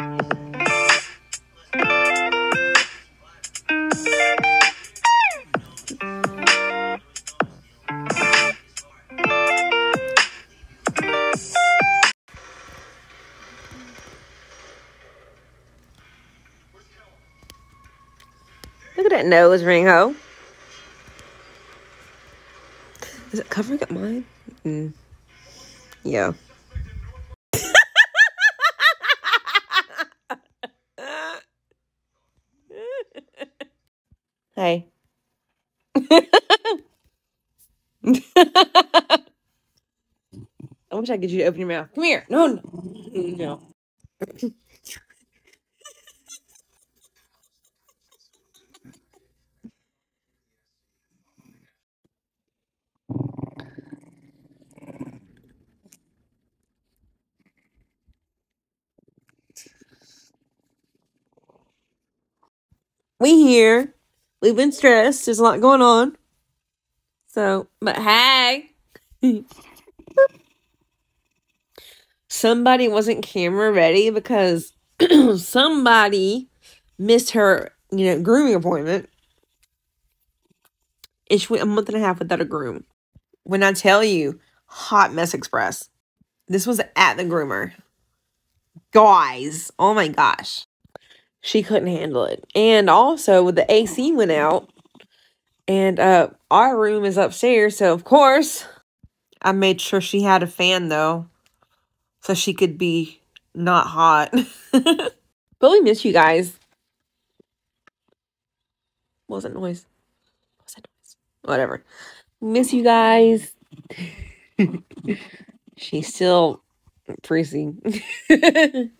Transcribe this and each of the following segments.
Look at that nose ring, ho. Is it covering up mine? Mm. Yeah. Hey. I wish I could get you to open your mouth. Come here. No, no. No. We here. We've been stressed. There's a lot going on. So, but hey. somebody wasn't camera ready because somebody missed her, you know, grooming appointment. And she went a month and a half without a groom. When I tell you, hot mess express. This was at the groomer. Guys, oh my gosh. She couldn't handle it. And also the AC went out. And uh our room is upstairs, so of course I made sure she had a fan though. So she could be not hot. but we miss you guys. What was that noise? What was that noise? Whatever. Miss you guys. She's still prissy.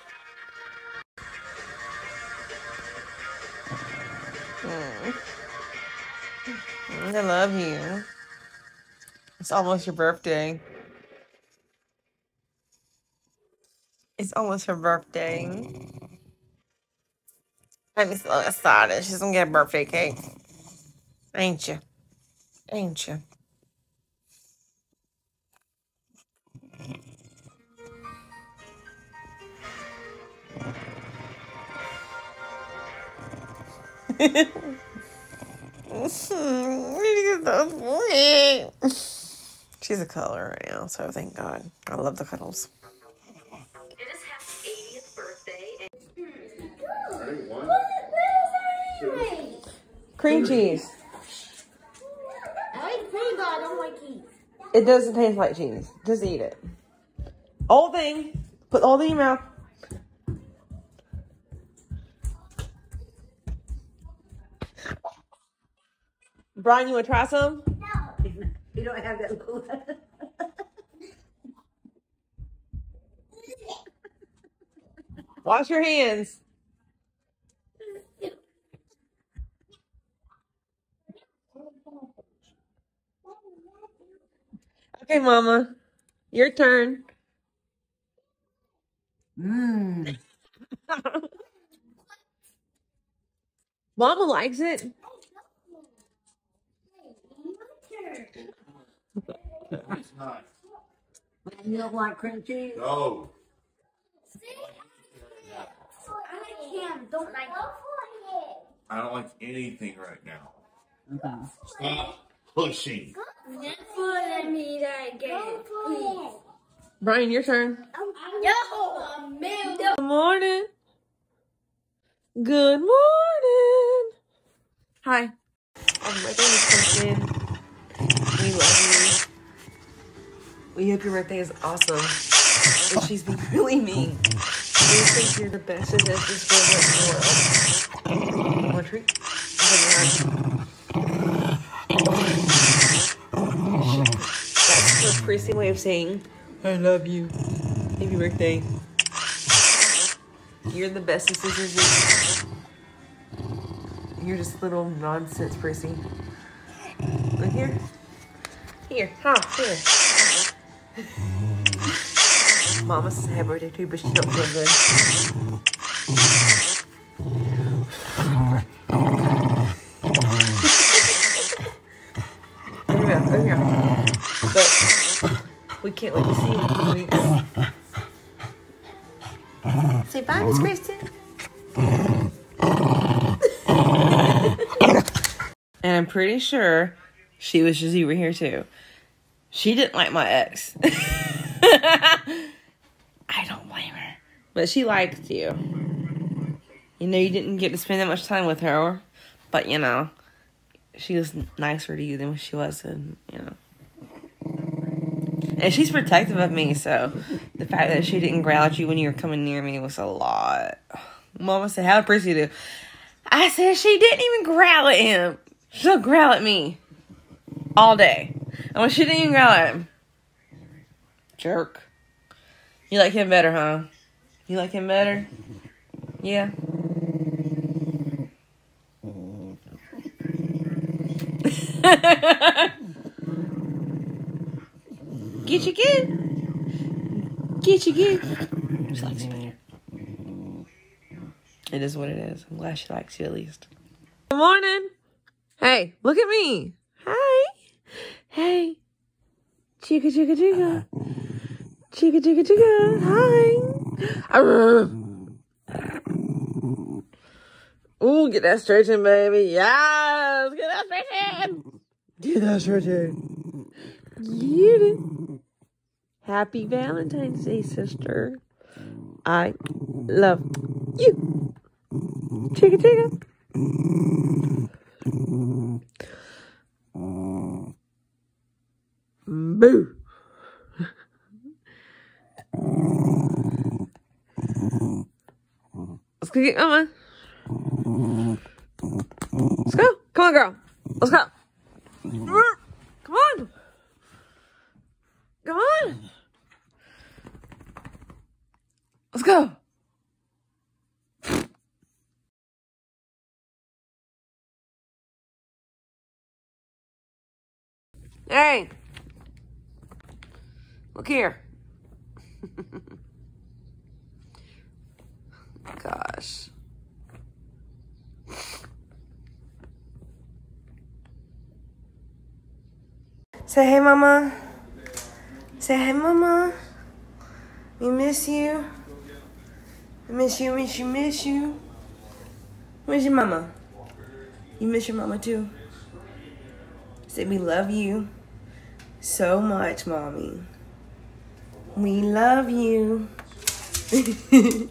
I love you. It's almost your birthday. It's almost her birthday. I'm so excited. She's gonna get a birthday cake. Ain't you? Ain't you? She's a color right now, so thank God. I love the cuddles. It is Hef's 80th birthday. And Cream cheese. I like cream, but I don't like cheese. It doesn't taste like cheese. Just eat it. Whole thing. Put all the whole in your mouth. Brian, you want to try some? No. You don't have that little. Wash your hands. Okay, Mama. Your turn. Mmm. Mama likes it. It's not. You don't like cream cheese? No. I like ham, don't like I don't like anything right now. Okay. Stop pushing. Never let me that again, please. Brian, your turn. Yo, man. Good morning. Good morning. Hi. Oh my name is Kristen. We love you. We hope your birthday is awesome. And she's being really mean. We think you're the bestest bestest girl in the world. A treat? That's her Chrissy way of saying I love you. Happy birthday. You're the bestest of sisters. You're just little nonsense, Prissy. Look here. Here, huh? Here. Mama says happy birthday too, but she don't feel good. Over here, over here. But we can't wait to see it in two weeks. Say bye, Miss Kristen. and I'm pretty sure she was just over here too. She didn't like my ex. I don't blame her. But she liked you. You know, you didn't get to spend that much time with her, but you know, she was nicer to you than she was, and you know. And she's protective of me, so the fact that she didn't growl at you when you were coming near me was a lot. Mama said, How appreciative. I said, She didn't even growl at him. She'll growl at me all day. And when she didn't even growl him, jerk. You like him better, huh? You like him better? Yeah. Get you good. Get you good. She likes you better. It is what it is. I'm glad she likes you at least. Good morning. Hey, look at me. Hey. Chica, chica, chica. Uh-huh. Chica, chica, chica. Hi. Ooh, get that stretching, baby. Yes. Get that stretching. Get that stretching. Get it. Happy Valentine's Day, sister. I love you. Chica, chica. Boo. Let's go get. Let's go. Come on, girl. Let's go. Come on. Come on. Let's go. Hey. Look here. Gosh. Say hey, mama. Say hey, mama. We miss you. I miss you, miss you, miss you. Where's your mama? You miss your mama too. Say we love you so much, mommy. We love you.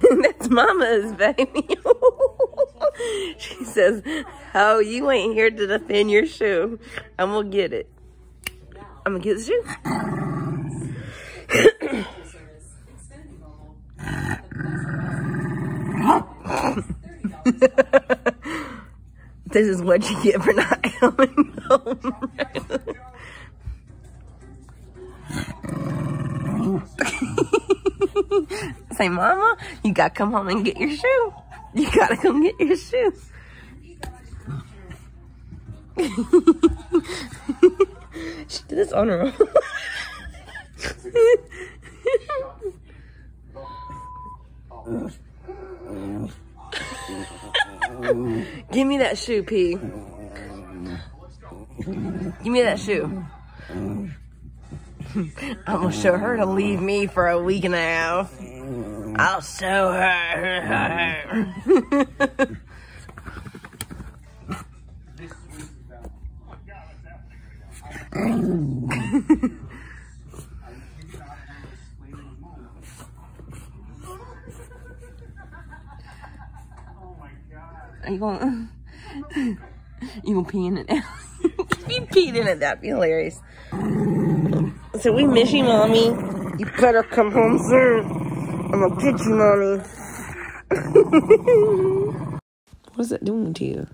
That's mama's baby. she says, "Oh, you ain't here to defend your shoe. I'm gonna get it. I'm gonna get the shoe." this is what you get for not coming home. Say, Mama, you gotta come home and get your shoe. You gotta come get your shoe. she did this on her own. Give me that shoe, P. Give me that shoe. I'm gonna show her to leave me for a week and a half. I'll show her. Are you gonna You gonna pee in it now? if you in it, that'd be hilarious said, we miss you, mommy. You better come home soon. I'm gonna get you, mommy. what is that doing to you?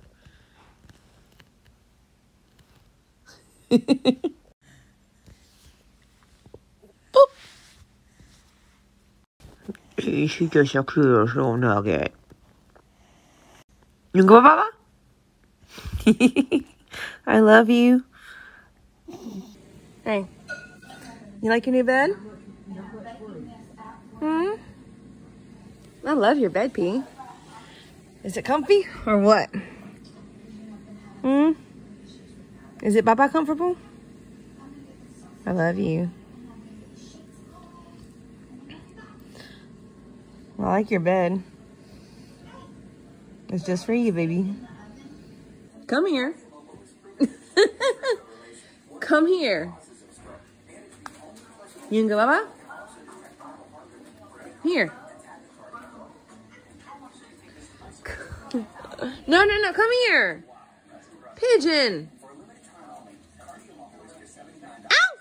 She's just a cute little nugget. You go, Baba? I love you. Hey you like your new bed? Hmm? I love your bed, P. Is it comfy or what? Hmm? Is it Baba comfortable? I love you. I like your bed. It's just for you, baby. Come here. Come here. You can go, Baba? Here. No, no, no. Come here. Pigeon. Ow!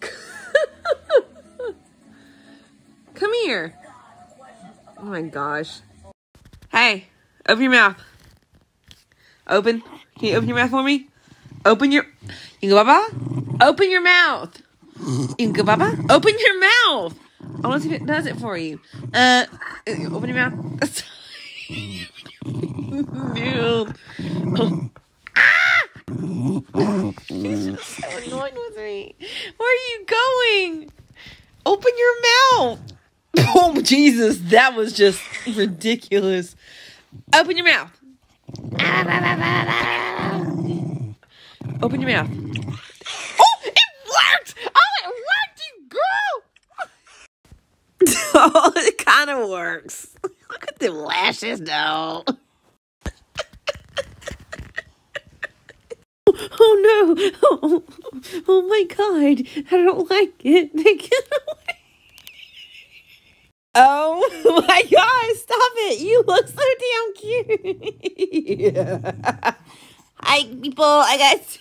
Come here. Oh my gosh. Hey, open your mouth. Open. Can you open your mouth for me? Open your. You go, Baba? Open your mouth. Go, Baba? Open your mouth. I want to see if it does it for you. Uh, open your mouth. Dude. Ah! He's just so annoyed with me. Where are you going? Open your mouth. Oh, Jesus. That was just ridiculous. Open your mouth. Open your mouth. Oh, it worked! Oh, it worked, you girl! oh, it kind of works. Look at the lashes, though. Oh no! Oh, oh my god! I don't like it. They get away. Oh my god! Stop it! You look so damn cute. Hi, people. I got.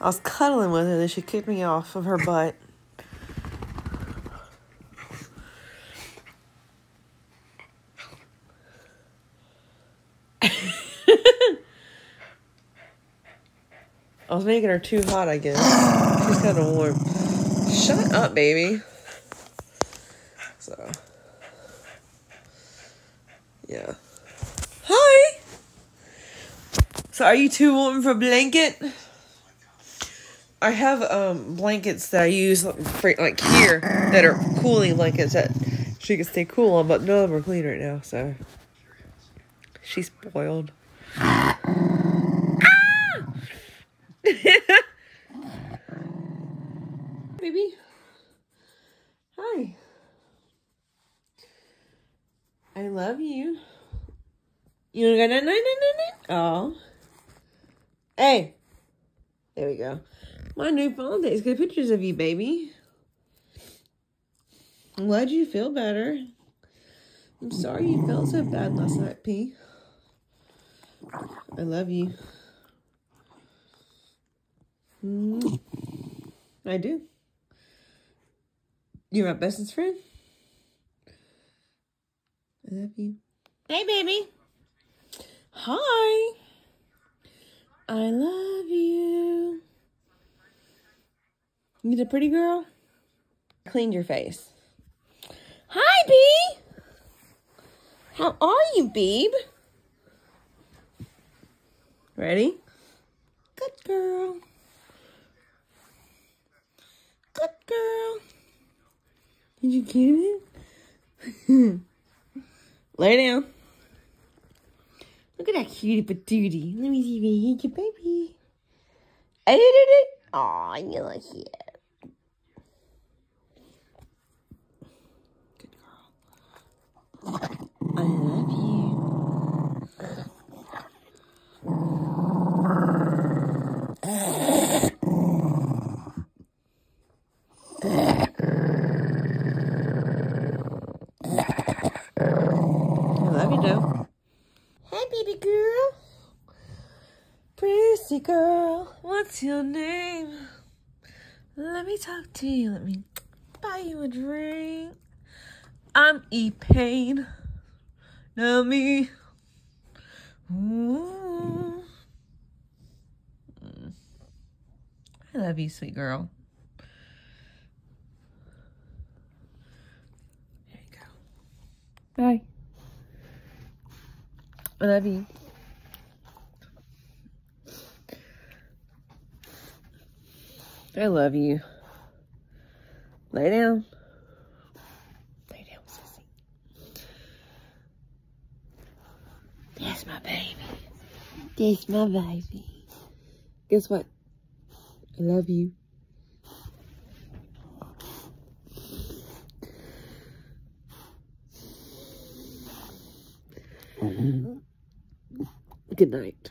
I was cuddling with her, then she kicked me off of her butt. I was making her too hot, I guess. She's kind of warm. Shut up, baby. So, yeah. Hi. So, are you too warm for a blanket? I have um blankets that I use for like here that are cooling blankets that she can stay cool on, but none of them are clean right now, so she's spoiled. Ah! Baby. Hi. I love you. You wanna go night night night night? Oh. Hey. There we go. My new phone takes good pictures of you, baby. I'm glad you feel better. I'm sorry you felt so bad last night, P. I love you. Mm. I do. You're my bestest friend. I love you. Hey, baby. Hi. I love you. You the pretty girl? Cleaned your face. Hi, Bee. How are you, Beeb? Ready? Good girl. Good girl. Did you get it? Lay down. Look at that cutie patootie. Let me see if hit your baby. I did it. Aw, you look cute. Good girl. I love you. I love you, Joe. Hey, baby girl. Pretty girl, what's your name? Let me talk to you. Let me buy you a drink. I'm E Pain. Know me. Ooh. I love you, sweet girl. There you go. Bye. I love you. I love you. Lay down. Lay down, sissy. That's my baby. That's my baby. Guess what? I love you. Mm-hmm. Good night.